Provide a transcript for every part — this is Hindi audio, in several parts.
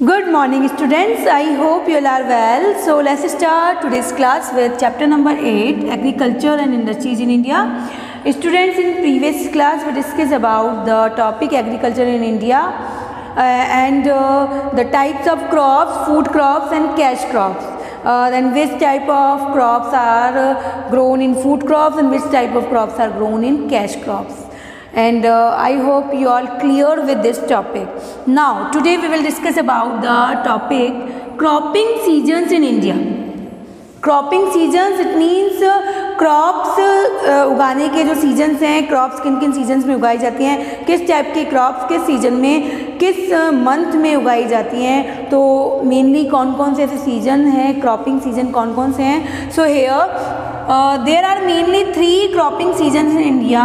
Good morning students. I hope you all are well. So let's start today's class with chapter number 8 Agriculture and Industries in India. Students in previous class we discussed about the topic agriculture in India uh, and uh, the types of crops, food crops and cash crops. Uh, then which type of crops are uh, grown in food crops and which type of crops are grown in cash crops and uh, I hope you all clear with this topic. Now today we will discuss about the topic cropping seasons in India. Cropping seasons it means crops उगाने के जो सीजन्स हैं क्रॉप्स किन किन सीजन्स में उगाई जाती हैं किस टाइप के क्रॉप्स किस सीज़न में किस मंथ uh, में उगाई जाती हैं तो मेनली कौन कौन से ऐसे सीज़न हैं क्रॉपिंग सीज़न कौन कौन से हैं so here there are mainly three cropping seasons in India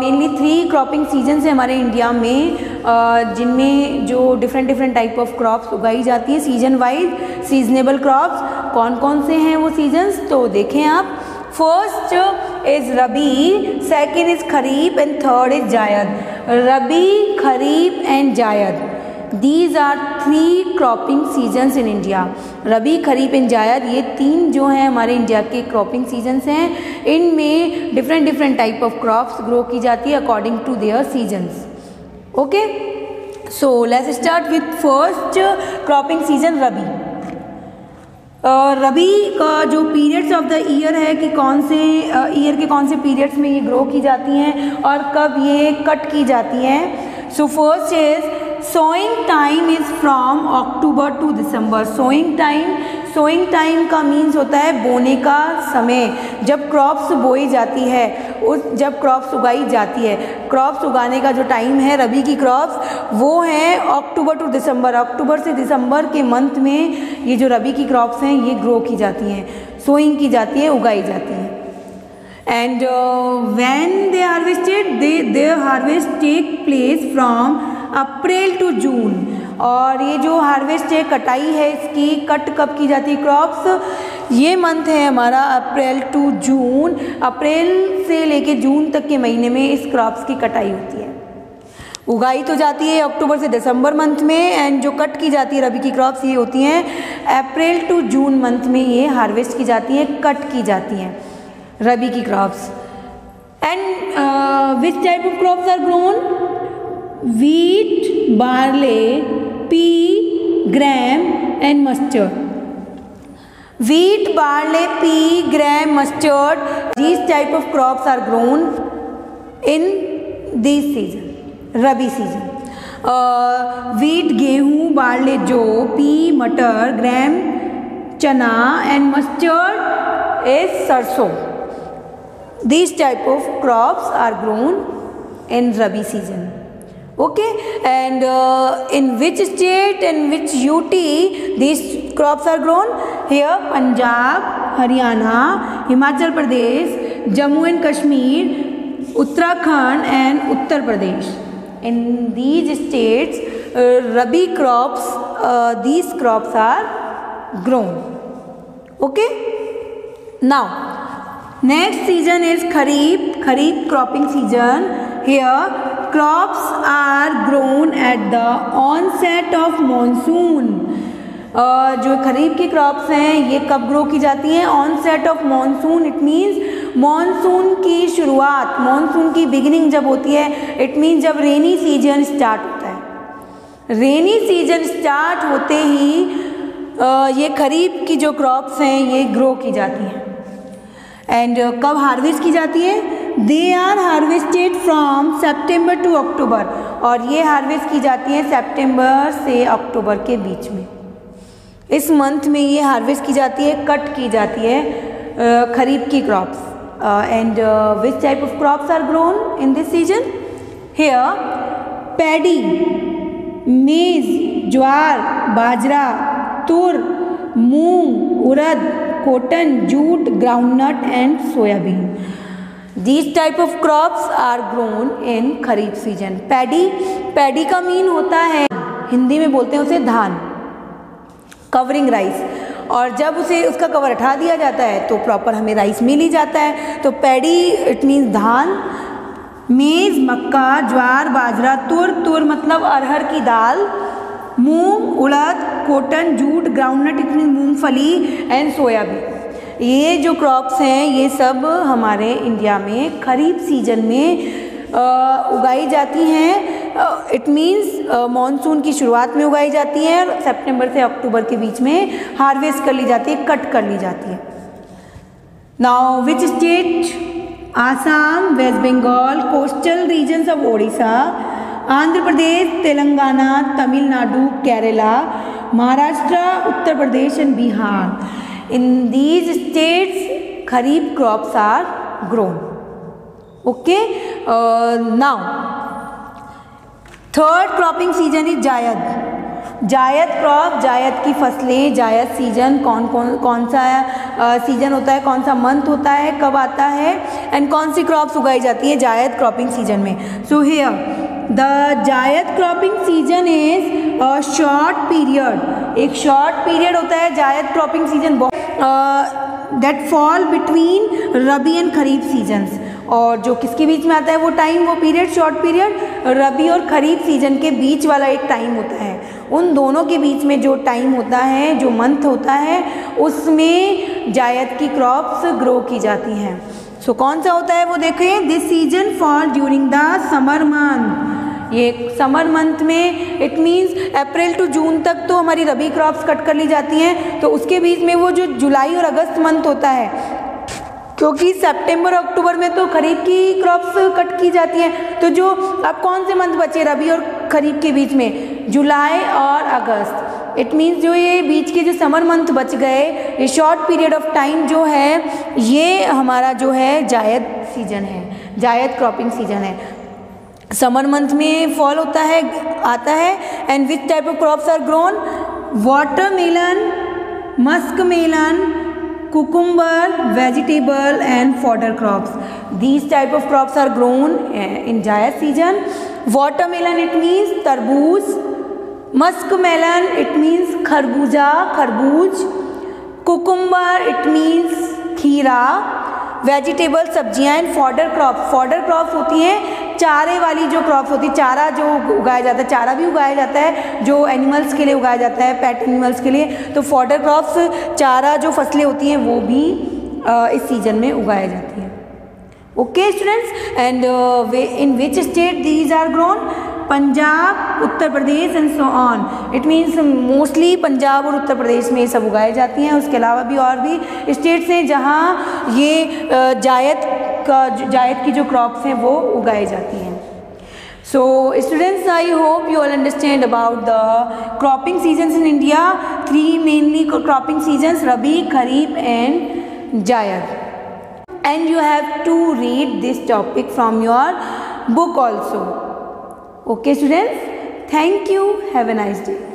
mainly three cropping seasons हैं हमारे इंडिया में। uh, जिनमें जो different different type of crops उगाई जाती हैं सीज़न वाइज सीजनेबल क्रॉप्स कौन कौन से हैं वो सीजन्स तो देखें आप। First is rabi second is kharif and third is zaid rabi kharif and zaid these are three cropping seasons in India rabi kharif in zaid ये तीन जो हैं हमारे इंडिया के क्रॉपिंग सीजन्स हैं। इनमें different different type of crops grow की जाती है according to their seasons okay so let's start with first cropping season rabi rabi का जो पीरियड्स ऑफ़ द ईयर है कि कौन से ईयर uh, के कौन से पीरियड्स में ये ग्रो की जाती हैं और कब ये कट की जाती हैं। So first is sowing time is from October to December sowing time sowing time का मीन्स होता है बोने का समय। जब क्रॉप्स बोई जाती है, उस, जब क्रॉप्स उगाई जाती है। क्रॉप्स उगाने का जो टाइम है रबी की क्रॉप्स वो है अक्टूबर टू दिसंबर अक्टूबर से दिसंबर के मंथ में ये जो रबी की क्रॉप्स हैं, ये ग्रो की जाती हैं। सोइंग की जाती है, उगाई जाती हैं। And when they harvested they they harvest take place from April to June. और ये जो हार्वेस्ट है, कटाई है इसकी कट कब की जाती है क्रॉप्स ये मंथ है हमारा अप्रैल टू जून। अप्रैल से लेके जून तक के महीने में इस क्रॉप्स की कटाई होती है। उगाई तो जाती है अक्टूबर से दिसंबर मंथ में एंड जो कट की जाती है रबी की क्रॉप्स ये होती हैं। अप्रैल टू जून मंथ में ये हार्वेस्ट की जाती हैं कट की जाती हैं रबी की crops and which type of crops are grown wheat, barley, pea, gram and mustard. Wheat, barley, pea, gram, mustard, these type of crops are grown in this season, Rabi season. Uh, wheat, गेहूँ, barley, जो, pea, मटर, gram, chana and mustard is sarso. These type of crops are grown in Rabi season. Okay and uh, in which state and which UT these crops are grown here Punjab Haryana Himachal Pradesh Jammu and Kashmir Uttarakhand and Uttar Pradesh in these states uh, rabi crops uh, these crops are grown okay now next season is kharif kharif cropping season here crops are grown at the onset of monsoon. जो खरीफ की क्रॉप्स हैं, ये कब ग्रो की जाती हैं? On set of monsoon it means monsoon की शुरुआत मानसून की बिगिनिंग जब होती है इट मीन्स जब रेनी सीज़न स्टार्ट होता है। रेनी सीज़न स्टार्ट होते ही ये खरीफ की जो क्रॉप्स हैं, ये ग्रो की जाती हैं। एंड कब हार्वेस्ट की जाती है? They are harvested from September to October और ये हार्वेस्ट की जाती है सेप्टेम्बर से अक्टूबर के बीच में। इस मंथ में ये हार्वेस्ट की जाती है कट की जाती है खरीफ की crops and which type of crops are grown in this season here paddy maize jowar bajra tur moong urad cotton jute groundnut and soybean these type of crops are grown in kharif season paddy paddy का मीन होता है हिंदी में बोलते हैं उसे धान कवरिंग राइस और जब उसे उसका कवर हटा दिया जाता है तो प्रॉपर हमें राइस मिल ही जाता है तो पैडी इट मीन्स धान मेज़ मक्का ज्वार बाजरा तुर तुर मतलब अरहर की दाल मूंग उड़द कॉटन जूट ग्राउंडनट इतनी मूंगफली एंड सोयाबीन ये जो क्रॉप्स हैं, ये सब हमारे इंडिया में खरीफ सीज़न में उगाई जाती हैं। इट मीन्स मानसून की शुरुआत में उगाई जाती हैं और सितंबर से अक्टूबर के बीच में हार्वेस्ट कर ली जाती है कट कर ली जाती है। Now which state Assam West Bengal coastal regions of Odisha Andhra Pradesh Telangana Tamil Nadu Kerala Maharashtra Uttar Pradesh and Bihar in these states kharif crops are grown okay now third cropping season is zaid zaid crop zaid की फ़सलें जायद सीज़न कौन कौन कौन सा सीज़न होता है, कौन सा मंथ होता है, कब आता है एंड कौन सी क्रॉप्स उगाई जाती है जायद क्रॉपिंग सीज़न में. So here the zaid cropping season is a short period एक शॉर्ट पीरियड होता है zaid cropping season that fall between rabi and kharif seasons और जो किसके बीच में आता है वो टाइम वो पीरियड शॉर्ट पीरियड रबी और खरीफ सीज़न के बीच वाला एक टाइम होता है. उन दोनों के बीच में जो टाइम होता है जो मंथ होता है उसमें जायद की क्रॉप्स ग्रो की जाती हैं. सो so, कौन सा होता है वो देखें? This season fall during the summer month ये समर मंथ में it means April to June तक तो हमारी रबी क्रॉप्स कट कर ली जाती हैं तो उसके बीच में वो जो जुलाई और अगस्त मंथ होता है, क्योंकि सितंबर अक्टूबर में तो खरीफ की क्रॉप्स कट की जाती हैं तो जो अब कौन से मंथ बचे रबी और खरीफ के बीच में? जुलाई और अगस्त इट मीन्स जो ये बीच के जो समर मंथ बच गए, ये शॉर्ट पीरियड ऑफ़ टाइम जो है, ये हमारा जो है जायद सीज़न है, जायद क्रॉपिंग सीज़न है। समर मंथ में फॉल होता है, आता है and which type of crops are grown water melon musk melon cucumber vegetable and fodder crops these type of crops are grown in zaid season water melon it means तरबूज मस्क मेलन इट मीन्स खरबूजा खरबूज कुकुम्बर इट मीन्स खीरा वेजिटेबल सब्ज़ियाँ and fodder crop fodder crop होती हैं चारे वाली जो क्रॉप्स होती है चारा जो उगाया जाता है, चारा भी उगाया जाता है, जो एनिमल्स के लिए उगाया जाता है पेट एनिमल्स के लिए तो फॉडर क्रॉप्स चारा जो फ़सलें होती हैं, वो भी इस सीज़न में उगाई जाती हैं। Okay students and in which state these are grown Punjab, Uttar Pradesh and so on it means mostly Punjab और उत्तर प्रदेश में ये सब उगाए जाती हैं। उसके अलावा भी और भी स्टेट्स हैं जहाँ ये जायद का जायद की जो क्रॉप्स हैं, वो उगाई जाती हैं। So students I hope you all understand about the cropping seasons in India three mainly cropping seasons rabi kharif and zaid and you have to read this topic from your book also okay students thank you have a nice day